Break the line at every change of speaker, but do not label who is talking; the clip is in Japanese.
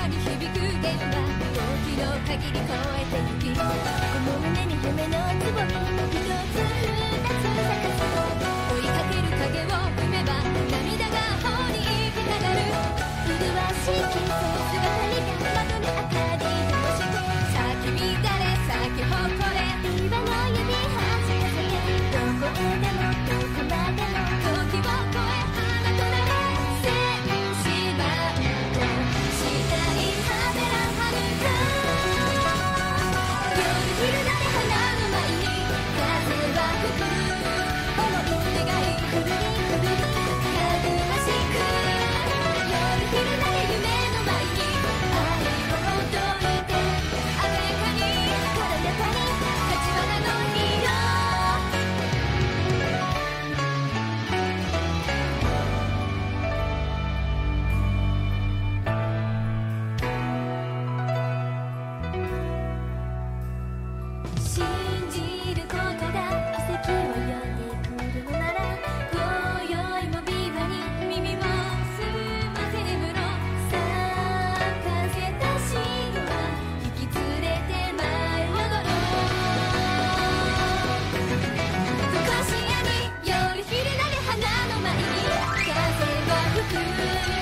空に響く電話きの限り超えてゆき Thank you.